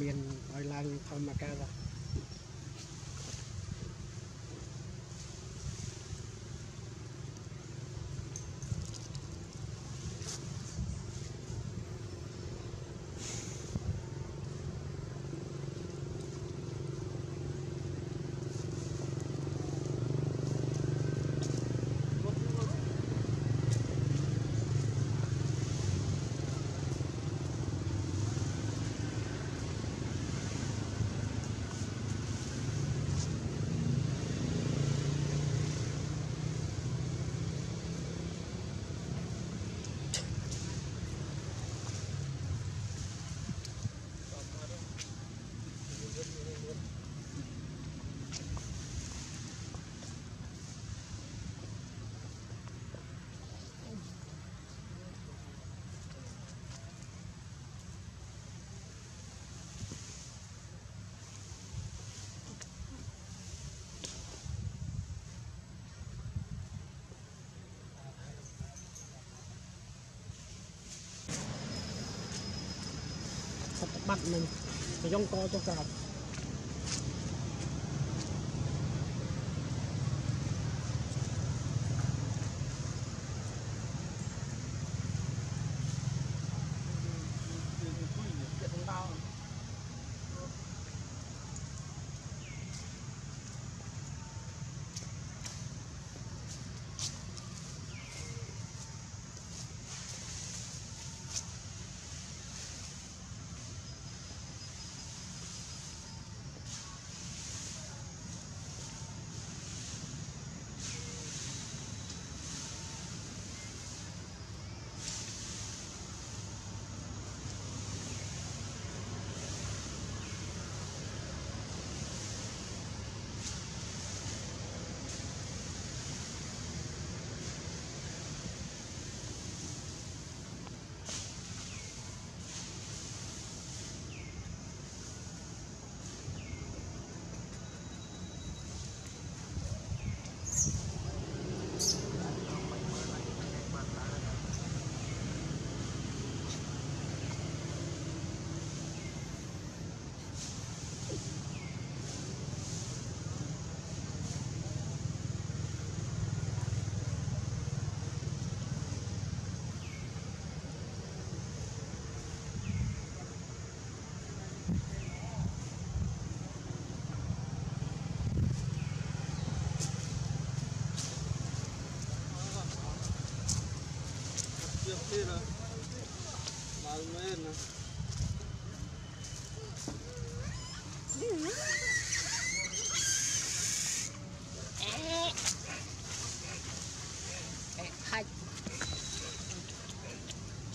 មានឲ្យឡើងធម្មកា มัดหนึ่งจะย่องกอเจ้ากาบ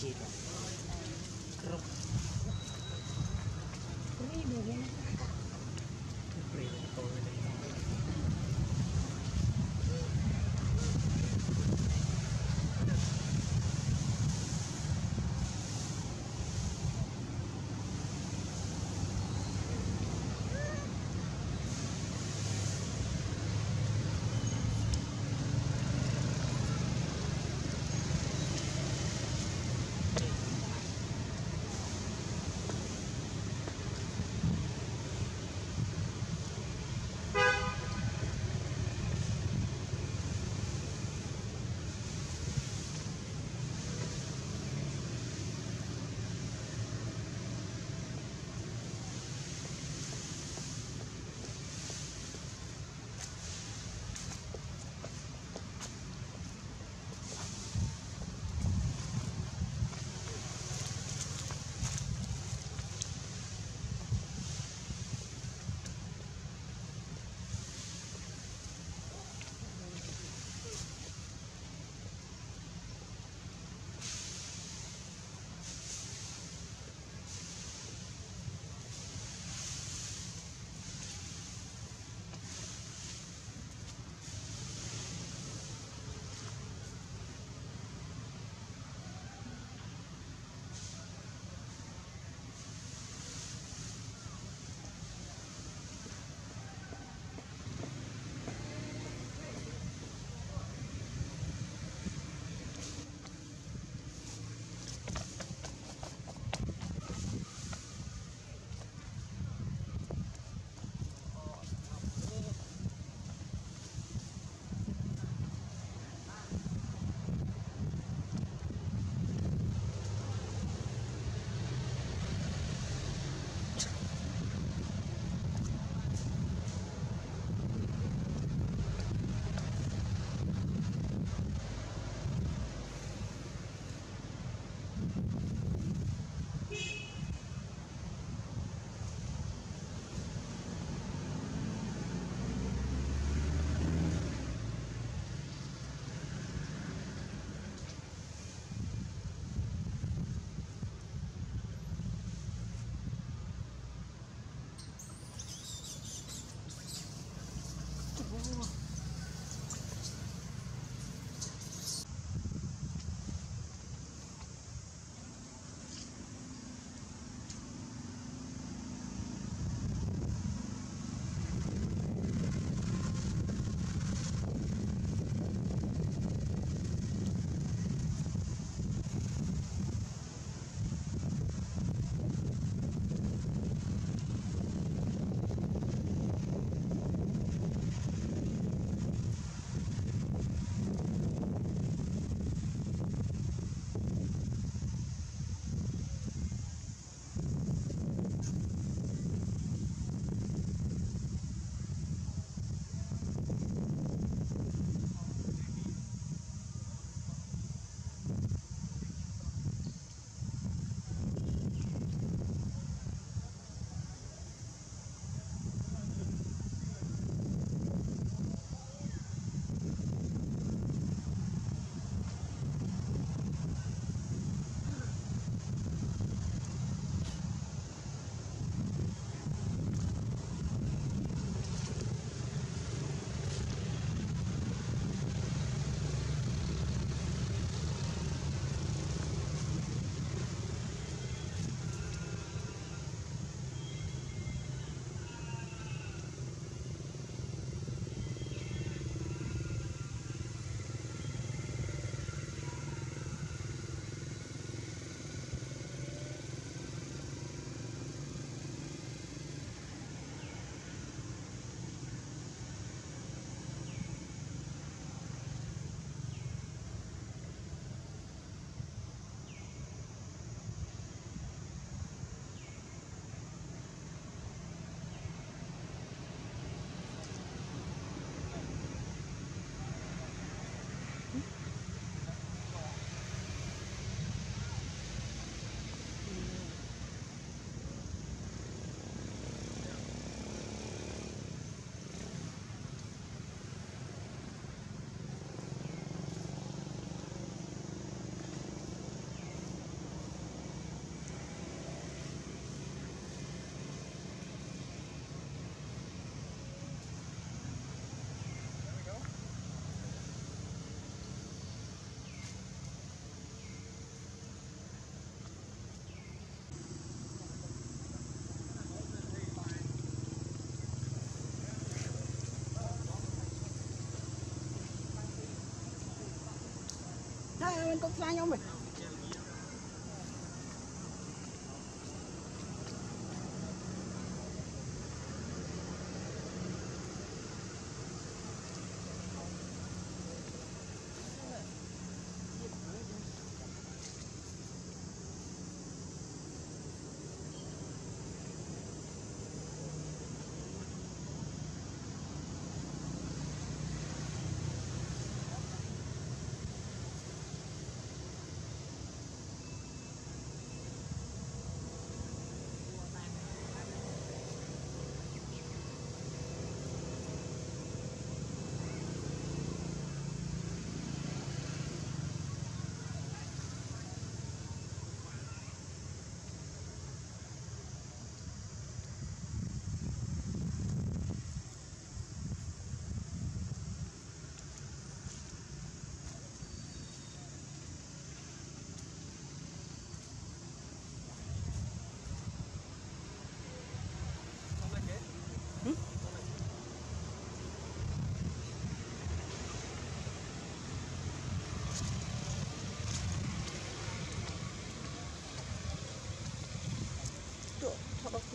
masjid keruk មិនទុកខ្លាញ់ខ្ញុំទេទៅ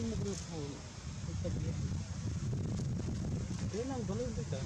mo ko na po. Ito. Ito lang, balon dito.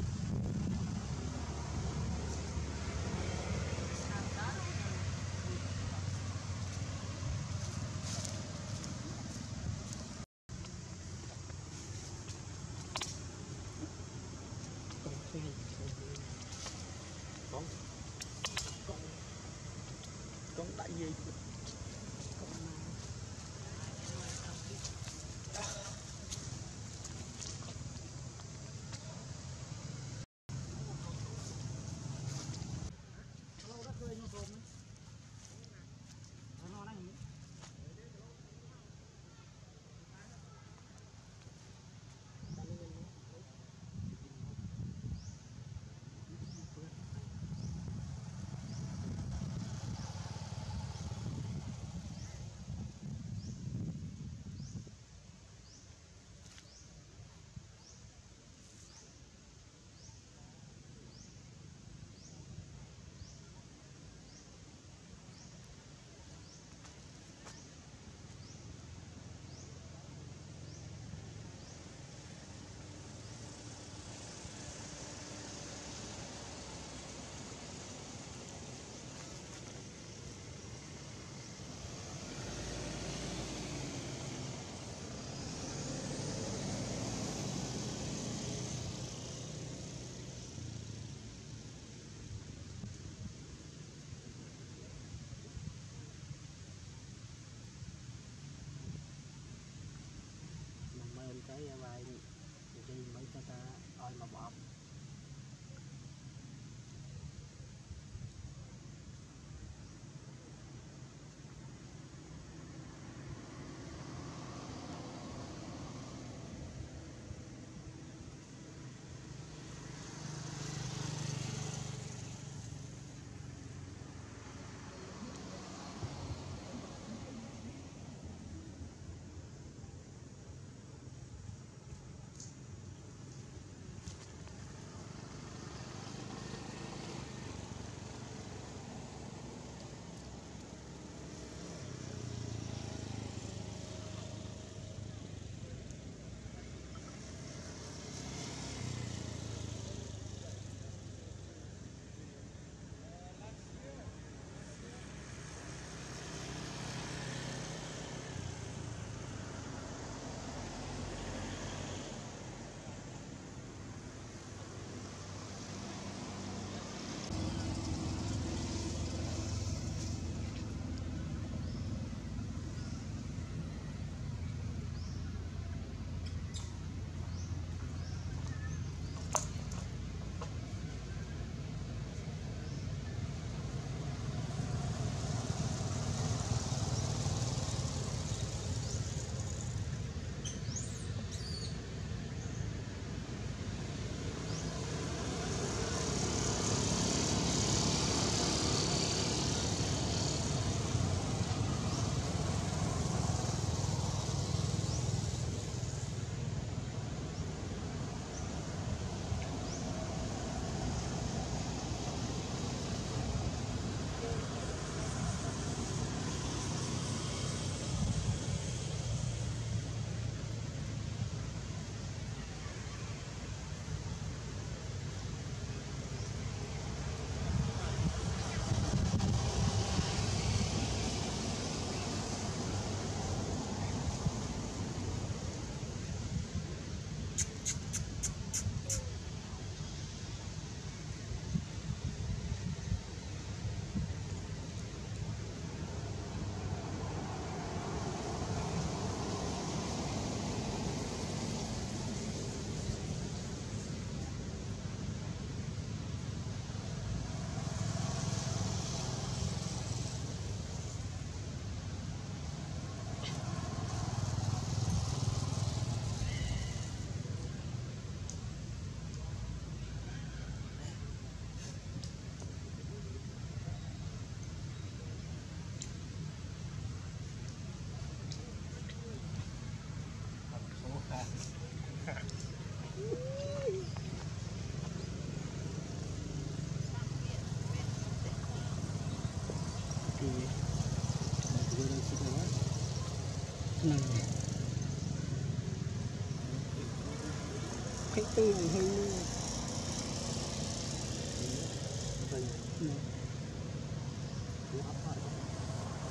tư này hơi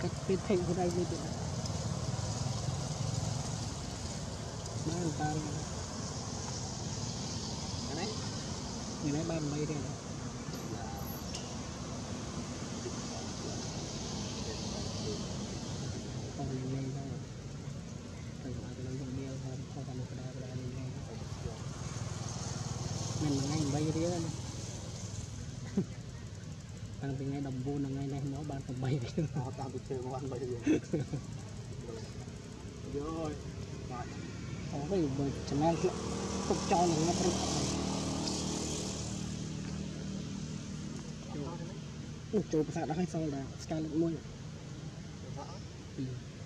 cách bên thành của đây lên được ba người ta đây. Người đấy ba mấy đây này. 9ថ្ងៃនេះមកបាន8វាមកតាមពីជើងវត្ត3យើងយោយបាទអូយបើចំណែនទុកចោលនឹងព្រឹកអូចូលប្រាសាទដល់ហើយសល់តែស្កាលលេខ1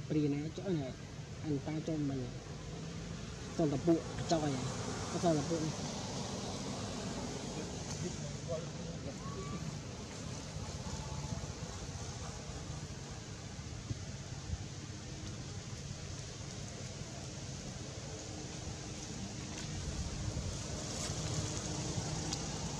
ព្រីណាចុះណាអញតាចូលមិនសល់តែពួកចុយសល់តែពួកនេះ